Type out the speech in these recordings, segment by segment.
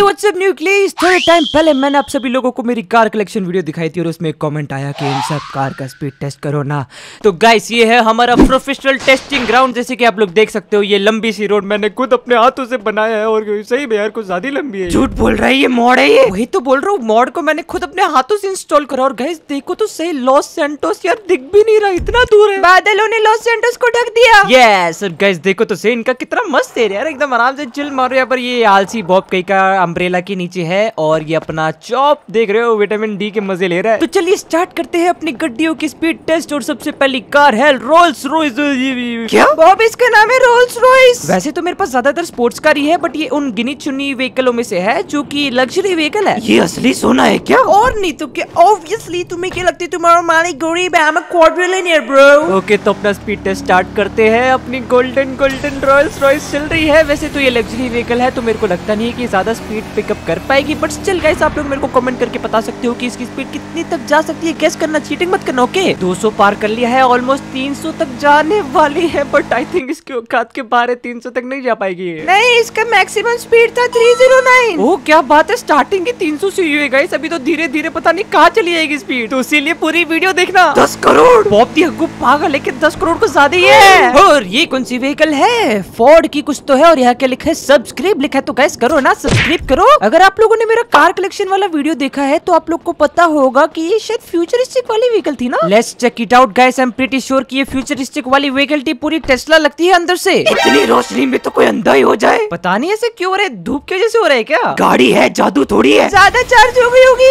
they were hey what's up nucleus थोड़े time पहले मैंने आप सभी लोगों को मेरी कार कलेक्शन वीडियो दिखाई थी और उसमें एक कमेंट आया कि इन सब कार का स्पीड टेस्ट करो ना। तो गाइस ये है हमारा प्रोफेशनल टेस्टिंग ग्राउंड जैसे कि आप लोग देख सकते हो ये लंबी सी रोड मैंने खुद अपने हाथों से बनाया है और सही में यार कुछ ज़्यादा लंबी है झूठ बोल रहा है ये मॉड है ये। वही तो बोल रहा हूँ मॉड को मैंने खुद अपने हाथों से इंस्टॉल करा और गाइस देखो तो सही लॉस सेंटोस यार दिख भी नहीं रहा इतना दूर है। बादलों ने लॉस सेंटोस को ढक दिया। यस गाइस देखो तो सही इनका कितना मस्त है यार एकदम आराम से चिल मारो। यहाँ पर ये आलसी बॉब कई का अम्ब्रेला के नीचे है और ये अपना चॉप देख रहे हो विटामिन डी के मज़े ले रहा है। तो चलिए स्टार्ट करते हैं अपनी गड्डियों की स्पीड टेस्ट और सबसे पहली कार है रोल्स रॉयस क्या? बॉब इसका नाम है रोल्स रॉयस वैसे तो मेरे पास ज़्यादातर स्पोर्ट्स कार ही है बट ये उन गिनी चुनी व्हीकलों में से है जो की लग्जरी व्हीकल है। ये असली सोना है क्या? और नहीं तो क्या ऑब्वियसली तुम्हें क्या लगती है तुम्हारा मालिक गरीब है क्वाड्रिलियनियर ब्रो ओके तो अपना स्पीड टेस्ट स्टार्ट करते हैं। अपनी गोल्डन गोल्डन रॉयल्स रॉयस चल रही है। वैसे तो ये लग्जरी व्हीकल है तो मेरे को लगता नहीं है कि ज़्यादा स्पीड पिकअप कर पाएगी। बट स्टिल गाइस आप लोग मेरे को कमेंट करके बता सकते हो कि इसकी स्पीड कितनी तक जा सकती है। गेस करना चीटिंग मत करना ओके 200 पार कर लिया है ऑलमोस्ट 300 तक जाने वाली है बट आई थिंक इसके औकात के बारे 300 तक नहीं जा पाएगी नहीं इसका मैक्सिमम स्पीड था 309 ओ क्या बात है? स्टार्टिंग की 300 से हुई गाइस अभी तो धीरे धीरे पता नहीं कहाँ चली जाएगी स्पीड तो इसीलिए पूरी वीडियो देखना। दस करोड़। बहुत ही हग्गू पागल लेकिन दस करोड़ को ज़्यादा ही है। और ये कौन सी व्हीकल है? फोर्ड की कुछ तो है और यहाँ क्या लिखा है? सब्सक्राइब लिखा है तो गैस करो ना सब्सक्राइब करो। अगर आप लोगों ने मेरा कार कलेक्शन वाला वीडियो देखा है तो आप लोग को पता होगा कि ये शायद फ्यूचरिस्टिक वाली व्हीकल थी ना। Let's check it out guys I am pretty sure कि ये फ्यूचरिस्टिक वाली व्हीकल थी पूरी टेस्ला लगती है अंदर से। इतनी रोशनी में तो कोई अंधा ही हो जाए। पता नहीं ऐसे क्यों हो रहा है धूप की वजह से हो रहा है क्या? गाड़ी है जादू थोड़ी है। ज़्यादा चार्ज हो गई होगी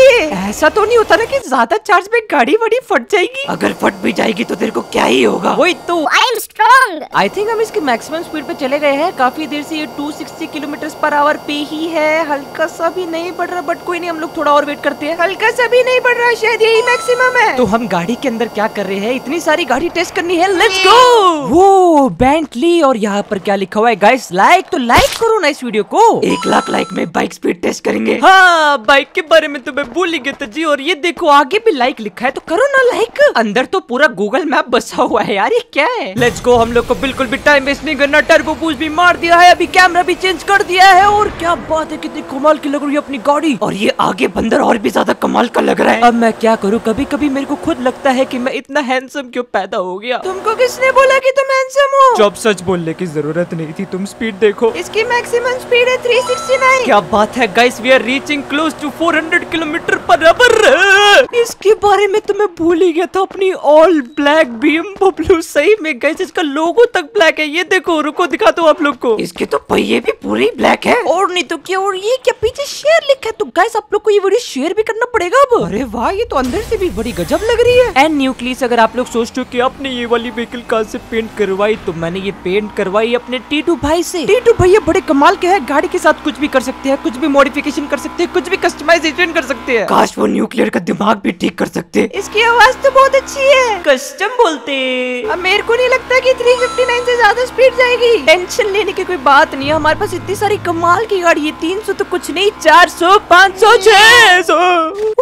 ऐसा तो नहीं होता ना कि ज़्यादा चार्ज में गाड़ी बड़ी फट जाएगी। अगर फट भी जाएगी तो तेरे को क्या ही होगा। वही तो। I am strong I think हम इसकी मैक्सिमम स्पीड पे चले गए हैं। काफ़ी देर से ये 260 किलोमीटर पर आवर पे ही है। हल्का सा भी नहीं बढ़ रहा बट कोई नहीं हम लोग थोड़ा और वेट करते हैं। हल्का सा भी नहीं बढ़ रहा शायद यही मैक्सिमम है। तो हम गाड़ी के अंदर क्या कर रहे हैं? इतनी सारी गाड़ी टेस्ट करनी है लेट्स गो वो बेंटली और यहाँ पर क्या लिखा हुआ है गाइस लाइक तो लाइक करो ना इस वीडियो को। एक लाख लाइक में बाइक स्पीड टेस्ट करेंगे। हाँ बाइक के बारे में तो मैं भूल ही गया जी और ये देखो आगे भी लाइक लिखा है तो करो ना लाइक अंदर तो पूरा गूगल मैप बसा हुआ है यार ये क्या है? लेट्स गो हम लोग को बिल्कुल भी टाइम वेस्ट नहीं करना टर्बो बूस्ट भी मार दिया है अभी कैमरा भी चेंज कर दिया है और क्या बात है कितनी कमाल की लग रही है अपनी गाड़ी। और ये आगे बंदर और भी ज़्यादा कमाल का लग रहा है। अब मैं क्या करूँ? कभी कभी मेरे को खुद लगता है की मैं इतना हैंडसम क्यों पैदा हो गया? तुमको किसने बोला की तुम हैंडसम हो? जब सच बोलने की ज़रूरत नहीं थी तुम स्पीड देखो। इसकी मैक्सिमम स्पीड है 369 क्या बात है guys we are reaching close to 400 kilometre per hour इसके बारे में तो मैं भूल ही गया था अपनी ऑल ब्लैक बीम बबलू सही में गाइस इसका लोगो तक ब्लैक है। ये देखो रुको दिखा दो आप लोग को। इसके तो पहिए भी पूरे ब्लैक है। और नहीं तो क्या और ये क्या पीछे शेयर लिखा है? तो गाइस आप लोग को ये वीडियो शेयर भी करना पड़ेगा अब। अरे वाह ये तो अंदर से भी बड़ी गजब लग रही है। एंड न्यूक्लियस अगर आप लोग सोचते हो कि आपने ये वाली व्हीकल कहाँ से पेंट करवाई तो मैंने ये पेंट करवाई अपने टीटू भाई से। टीटू भैया बड़े कमाल के हैं गाड़ी के साथ कुछ भी कर सकते हैं कुछ भी मॉडिफिकेशन कर सकते हैं कुछ भी कस्टमाइजेशन कर सकते हैं। काश वो न्यूक्लियर का दिमाग भी ठीक कर सकते इसकी आवाज़ तो बहुत अच्छी है। कस्टम बोलते अब मेरे को नहीं लगता कि 359 से ज़्यादा स्पीड जाएगी। टेंशन लेने की कोई बात नहीं है हमारे पास इतनी सारी कमाल की गाड़ी है 300 तो कुछ नहीं चार सौ पाँच सौ छह सौ।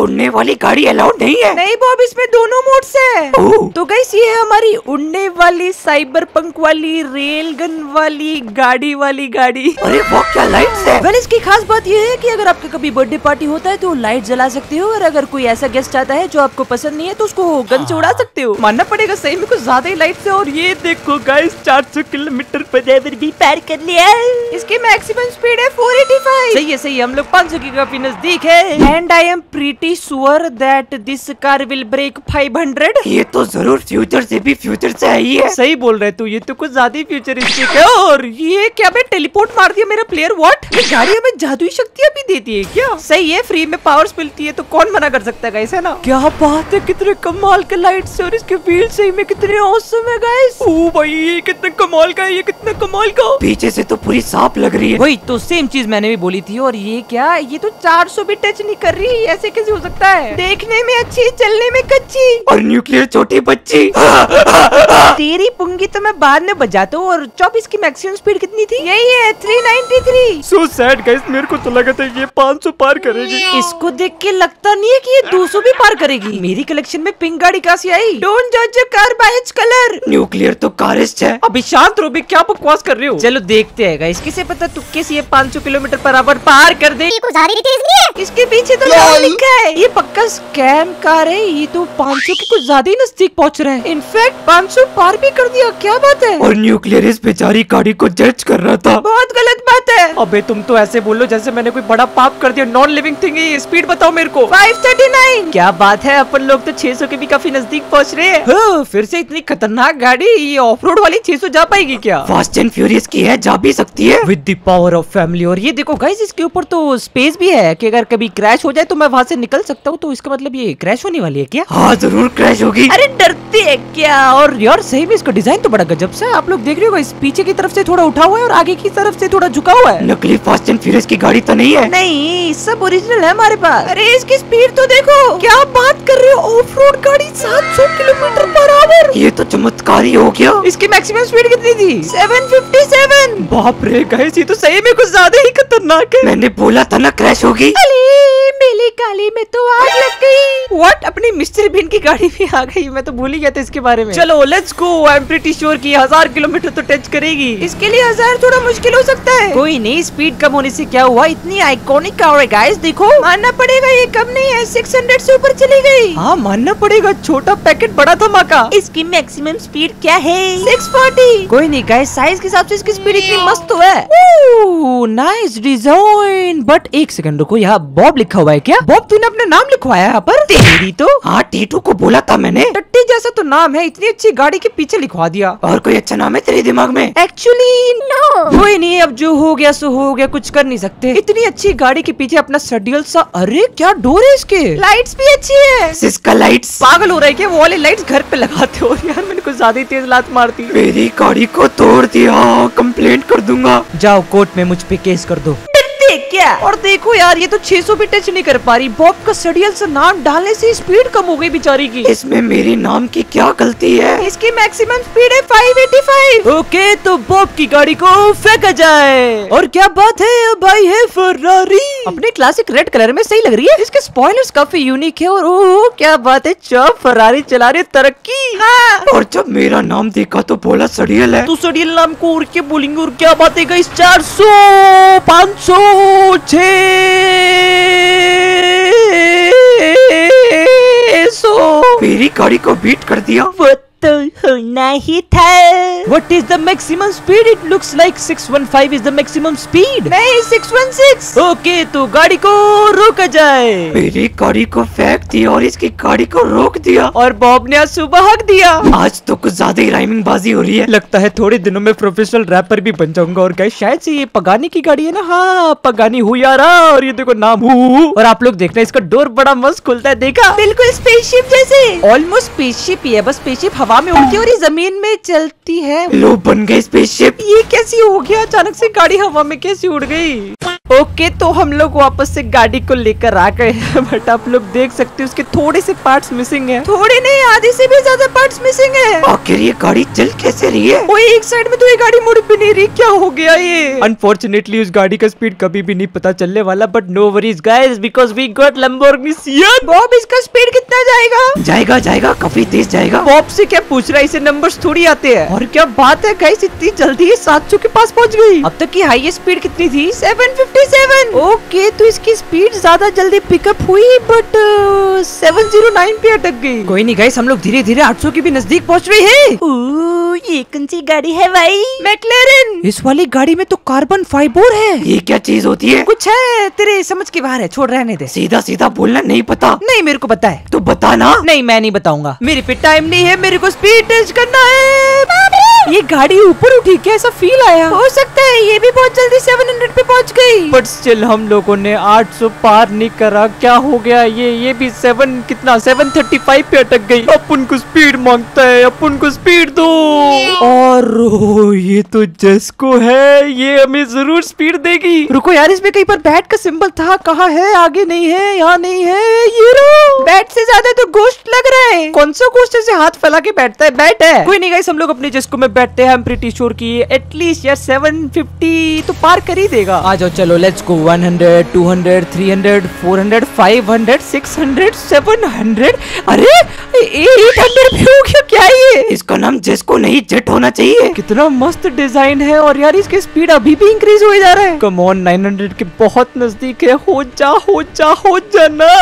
उड़ने वाली गाड़ी अलाउड नहीं है। नहीं बॉब इसमें दोनों मोड्स है। तो गैस ये है हमारी उड़ने वाली साइबर पंक वाली रेल गन वाली गाड़ी वाली गाड़ी। अरे वो क्या लाइट्स है? वेल इसकी खास बात ये है कि अगर आपका कभी बर्थडे पार्टी होता है तो लाइट जला सकते हो और अगर कोई ऐसा गेस्ट आता है जो आपको पसंद नहीं है तो उसको गन से उड़ा सकते हो। मानना पड़ेगा सही में कुछ ज़्यादा ही लाइट है और ये देखो गाइस 400 किलोमीटर पर भी पार कर लिया इसकी मैक्सिमम स्पीड है 485 सही है सही है। हम लोग 500 की काफ़ी नज़दीक है। And I am pretty sure that this car will break 500 ये तो ज़रूर फ्यूचर से भी फ्यूचर से आई है सही बोल रहे तू ये तो कुछ ज़्यादा ही फ्यूचरिस्टिक है। और ये क्या मैं टेलीपोर्ट मार दिया मेरा प्लेयर व्हाट ये गाड़ी हमें जादुई शक्तियाँ भी देती है क्या? सही है फ्री में पावर्स मिलती है तो कौन मना कर सकता है गाइस है ना? क्या बात है कितने कमाल के लाइट्स और इसके व्हील सही में कितने औसम है गाइस ओ भाई ये कितने कमाल का है ये कितने कमाल का। पीछे से तो पूरी सांप लग रही है। वही तो सेम चीज़ मैंने भी बोली थी। और ये क्या? ये तो 400 भी टच नहीं कर रही ऐसे कैसे हो सकता है? देखने में अच्छी चलने में कच्ची। और न्यूक्लियर छोटी बच्ची। तेरी पुंगी तो मैं बाद में बजाता हूँ और चौबीस की मैक्सिमम स्पीड कितनी थी? यही है 393 सो सैड गाइस मेरे को तो लगा था ये 500 पार करेगी। इसको देख के लगता नहीं है कि ये 200 भी पार करेगी। मेरी कलेक्शन में पिंक गाड़ी कहाँ से आई? डोंट जज car by its colour nuclear तो कारिस्ट है। अभी शांत रो भी क्या बकवास कर रहे हो? चलो देखते हैं इसके किसे पता तुक्के से ये 500 किलोमीटर पर आवर पार कर दे। कुछ ज़्यादा तेज नहीं इसके पीछे तो नाम लिखा है? ये पक्का स्कैम कार है ये तो 500 के कुछ ज़्यादा ही नज़दीक पहुँच रहा है। इनफैक्ट 500 पार भी कर दिया क्या बात है? और न्यूक्लियर इस बेचारी गाड़ी को जज कर रहा था। बहुत गलत बात है। अबे तुम तो ऐसे बोलो जैसे मैंने कोई बड़ा पाप कर दिया नॉन लिविंग थिंग है स्पीड बताओ मेरे को। 539 क्या बात है अपन लोग तो 600 के भी काफ़ी नज़दीक पहुँच रहे हैं। हाँ, फिर से इतनी खतरनाक गाड़ी ये ऑफ़ रोड वाली 600 जा पाएगी क्या? फास्ट एंड फ्यूरियस की है जा भी सकती है। With the power of family और ये देखो गाइस इसके ऊपर तो स्पेस भी है कि अगर कभी क्रैश हो जाए तो मैं वहाँ से निकल सकता हूँ तो इसका मतलब ये क्रैश होने वाली है क्या? हाँ ज़रूर क्रैश होगी। अरे डरती है क्या? और यार सही में इसका डिज़ाइन तो बड़ा गजब सा आप लोग देख रहे हो इस पीछे की तरफ़ से थोड़ा उठा हुआ है और आगे की तरफ़ से थोड़ा झुका हुआ है। नकली फास्ट एंड फ्यूरियस की गाड़ी तो नहीं है। नहीं सब ओरिजिनल है हमारे पास। अरे इसकी स्पीड तो देखो। क्या बात कर रहे हो? ऑफ़ रोड गाड़ी 700 किलोमीटर पर आवर ये तो चमत्कार ही हो गया। इसकी मैक्सिमम स्पीड कितनी थी? 757 बाप रे गाइस ये तो सही में कुछ ज़्यादा ही खतरनाक है। मैंने बोला था ना क्रैश होगी। मेरी गाड़ी में तो आग लग गई। व्हाट अपनी मिस्टर बिन की गाड़ी भी आ गई। मैं तो भूल ही गया था इसके बारे में। चलो let's go I am pretty sure कि हज़ार किलोमीटर तो टच करेगी। इसके लिए हज़ार थोड़ा मुश्किल हो सकता है। कोई नहीं स्पीड कम होने से क्या हुआ? इतनी आइकॉनिक कार है गाइस देखो। मानना पड़ेगा ये कम नहीं है। 600 से ऊपर चली गई हाँ मानना पड़ेगा। छोटा पैकेट बड़ा धमाका इसकी मैक्सिमम स्पीड क्या है? 640 कोई नहीं गाइस साइज़ के हिसाब से इसकी स्पीड इतनी मस्त तो है नाइस डिज़ाइन बट एक सेकंड रुको यहाँ बॉब लिखा हुआ है क्या? बॉब तूने अपना नाम लिखवाया यहाँ पर? तेरी तो? हाँ टीटू को बोला था मैंने। टट्टी जैसा तो नाम है इतनी अच्छी गाड़ी के पीछे लिखवा दिया। और कोई अच्छा नाम है तेरे दिमाग में? एक्चुअली नो कोई नहीं अब जो हो गया सो हो गया कुछ कर नहीं सकते। इतनी अच्छी गाड़ी के पीछे अपना शेड्यूल सा अरे क्या डोर है इसके? लाइट्स भी अच्छी है। सिस्का लाइट्स पागल हो रहा है क्या? वो वाली लाइट्स घर पे लगाते हो। यार मैंने कुछ ज़्यादा ही तेज लात मारती मेरी गाड़ी को तोड़ दिया कंप्लेंट कर दूँगा। जाओ कोर्ट में मुझ पे केस कर दो। डरते क्या और देखो यार ये तो 600 भी टच नहीं कर पा रही। बॉब का सडियल सा नाम डालने से स्पीड कम हो गई बेचारी की। इसमें मेरी नाम की क्या गलती है? इसकी मैक्सिमम स्पीड है 585 ओके तो बॉब की गाड़ी को फेंका जाए। और क्या बात है भाई है फरारी अपने क्लासिक रेड कलर में सही लग रही है। इसके स्पॉयलर्स काफ़ी यूनिक है और ओह क्या बात है चौप फरारी चला रही तरक्की। हाँ। और जब मेरा नाम देखा तो बोला सड़ियल है। तू सडियल नाम को उड़ के बोलेंगे और क्या बात है गाइस चार सौ पाँच सौ। छह सो। मेरी गाड़ी को बीट कर दिया। वो तो होना ही था What is the maximum speed? It looks like 615 is the maximum speed. नहीं 616. ओके तो गाड़ी को रोका जाए। मेरी गाड़ी को फेंक दिया और इसकी गाड़ी को रोक दिया। और बॉब ने आज सुबह हक दिया। आज तो कुछ ज़्यादा ही राइमिंग बाजी हो रही है। लगता है थोड़े दिनों में प्रोफेशनल रैपर भी बन जाऊँगा और गाइस शायद से ये पगानी की गाड़ी है ना? हाँ पगानी हुई यार। और ये देखो नाम हु। और आप लोग देखना इसका डोर बड़ा मस्त खुलता है देखा? बिल्कुल स्पेसशिप जैसे। ऑलमोस्ट स्पेसशिप ही है बस स्पेसशिप हवा में उड़ती है और ये ज़मीन में चलती है। लो बन गए स्पेसशिप ये कैसी हो गया? अचानक से गाड़ी हवा में कैसी उड़ गई? ओके तो हम लोग वापस से गाड़ी को लेकर आ गए हैं बट आप लोग देख सकते हो उसके थोड़े से पार्ट्स मिसिंग हैं। थोड़े नहीं आधे से भी ज़्यादा पार्ट्स मिसिंग है। आखिर ये गाड़ी चल कैसे रही है? वो एक साइड में तो ये गाड़ी मुड़ भी नहीं रही क्या हो गया ये? अनफॉर्चुनेटली उस गाड़ी का स्पीड कभी भी नहीं पता चलने वाला but no worries guys because we got Lamborghini Sian Bob इसका स्पीड कितना जाएगा? जाएगा जाएगा काफ़ी तेज जाएगा। बॉब से क्या पूछ रहा है इसे नंबर्स थोड़ी आते हैं। और क्या बात है गाइस इतनी जल्दी ये 700 के पास पहुँच गई? अब तक की हाईएस्ट स्पीड कितनी थी? 757 ओके तो इसकी स्पीड ज़्यादा जल्दी पिकअप हुई बट 709 पे अटक गई। कोई नहीं गाइस हम लोग धीरे धीरे 800 के भी नज़दीक पहुँच रहे हैं। ये कौन सी गाड़ी है भाई? मैक्लेरन इस वाली गाड़ी में तो कार्बन फाइबर है। ये क्या चीज़ होती है? कुछ है तेरे समझ के बाहर है छोड़ रहने दे। सीधा सीधा बोलना नहीं पता। नहीं मेरे को पता है। तो बताना। नहीं मैं नहीं बताऊँगा। मेरे पे टाइम नहीं है मेरे को स्पीड टेस्ट करना है। ये गाड़ी ऊपर उठी क्या ऐसा फील आया? हो सकता है ये भी बहुत जल्दी 700 पे पहुँच गई। बट स्टिल हम लोगों ने 800 पार नहीं करा। क्या हो गया ये? ये भी 7 कितना? 735 पे अटक गई। अपन को स्पीड माँगता है। अपन को स्पीड दो। और ओ, ये तो जस्को है। ये हमें ज़रूर स्पीड देगी। रुको यार इसमें कहीं पर बैट का सिंबल था। कहाँ है? आगे नहीं है यहाँ नहीं है। ये बैट से ज़्यादा तो गोश्त लग कौन सा गोश्त ऐसे हाथ फैला के बैठता है? बैट है। कोई नहीं गाइस हम लोग अपने जिसको में बैठते हैं हम प्रीटी श्योर की एटलीस्ट यार 750 तो पार कर ही देगा। आ जाओ चलो लेट्स गो 100 200 300 400 500 600 700 अरे 800 भी हो गया क्या ये? इसका नाम जिसको नहीं जेट होना चाहिए। कितना मस्त डिज़ाइन है और यार इसकी स्पीड अभी भी इंक्रीज हो जा रहा है। कम ऑन 900 के बहुत नज़दीक है। हो जा हो जा हो जा ना।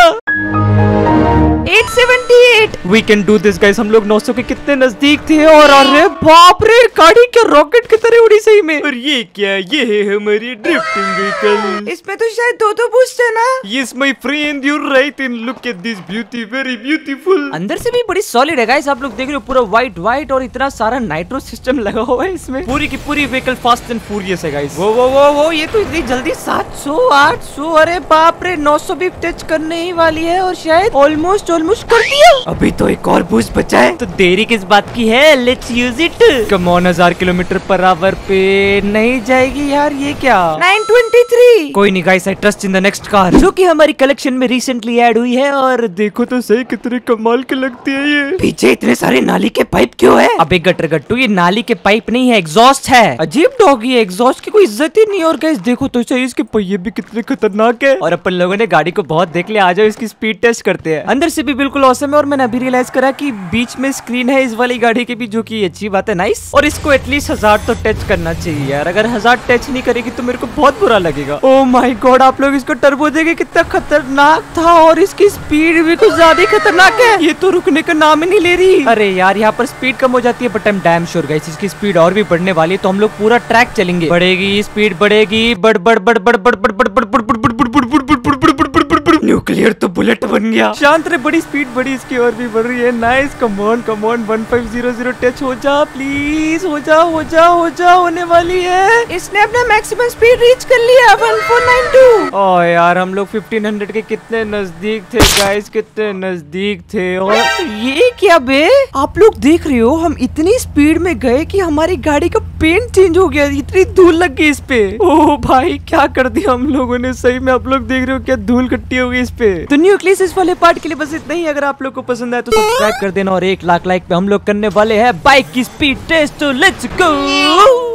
878 we can do this guys हम लोग 900 के कितने नज़दीक थे? और अरे बाप रे गाड़ी के रॉकेट की तरह उड़ी सही में? और ये क्या? ये है हमारी ड्रिफ्टिंग व्हीकल इसमें तो शायद दो दो बूस्ट है ना? Yes my friend you right in look at this beauty very beautiful अंदर से भी बड़ी सॉलिड है गाइस आप लोग देख रहे हो पूरा व्हाइट व्हाइट और इतना सारा नाइट्रो सिस्टम लगा हुआ है इसमें। पूरी की पूरी व्हीकल फास्ट एंड फ्यूरियस है गाइस वो वो वो वो ये तो इतनी जल्दी 700 800 अरे बाप रे 900 भी टच करने ही वाली है और शायद ऑलमोस्ट ऑलमोस्ट कर दिया। अभी तो एक और बूस्ट बचा है। तो देरी किस बात की है? Let's use it come on हज़ार किलोमीटर पर आवर पे नहीं जाएगी यार ये क्या? 923 कोई नहीं guys I trust in the next car जो कि हमारी कलेक्शन में रिसेंटली ऐड हुई है और देखो तो सही कितने कमाल के लगती है ये। पीछे इतने सारे नाली के पाइप क्यों है? अबे गटर गट्टू ये नाली के पाइप नहीं है एग्जॉस्ट है। अजीब डॉग ये एग्जॉस्ट की कोई इज़्ज़त ही नहीं और गाइस देखो तो सही इसके पहिए भी कितने खतरनाक है। और अपन लोगों ने गाड़ी को बहुत देख लिया आ जाओ इसकी स्पीड टेस्ट करते हैं। अंदर से भी बिल्कुल औसम है और मैंने अभी रियलाइज़ करा कि बीच में स्क्रीन है इस वाली गाड़ी की भी जो की अच्छी बात है नाइस और इसको एटलीस्ट हज़ार तो टच करना चाहिए यार अगर हज़ार टच नहीं करेगी तो मेरे को बहुत बुरा लगेगा ओ माई गॉड आप लोग इसको टर्बो देखे कितना खतरनाक था और इसकी स्पीड भी कुछ ज़्यादा ही खतरनाक है ये तो रुकने का नाम ही नहीं ले रही अरे यार यहाँ पर स्पीड कम हो जाती है but am damn sure guys इसकी स्पीड और भी बढ़ने वाली है तो हम लोग पूरा ट्रैक चलेंगे बढ़ेगी स्पीड बढ़ेगी बढ़ बढ़ बढ़ बढ़ बढ़ बढ़ बढ़ बढ़ बढ़ बढ़ बढ़ बढ़ बढ़ बढ़ बढ़ न्यूक्लियर तो बुलेट बन गया। शांत रे बड़ी स्पीड बड़ी इसकी और भी बढ़ रही है। Nice come on come on 1500 touch हो जा प्लीज़ हो जा हो जा हो जा होने वाली है। इसने अपना मैक्सिमम स्पीड रीच कर लिया 1492 ओ यार हम लोग 1500 के कितने नज़दीक थे गाइस कितने नज़दीक थे और ये क्या बे? आप लोग देख रहे हो हम इतनी स्पीड में गए कि हमारी गाड़ी का पेंट चेंज हो गया इतनी धूल लग गई इस पे। ओ भाई क्या कर दिया हम लोगों ने? सही में आप लोग देख रहे हो क्या धूल कट्टी हो गई इस पे। तो न्यूक्लियस इस वाले पार्ट के लिए बस इतना ही, अगर आप लोग को पसंद आए तो सब्सक्राइब कर देना और एक लाख लाइक पे हम लोग करने वाले हैं। बाइक की स्पीड टेस्ट तो लेट्स गो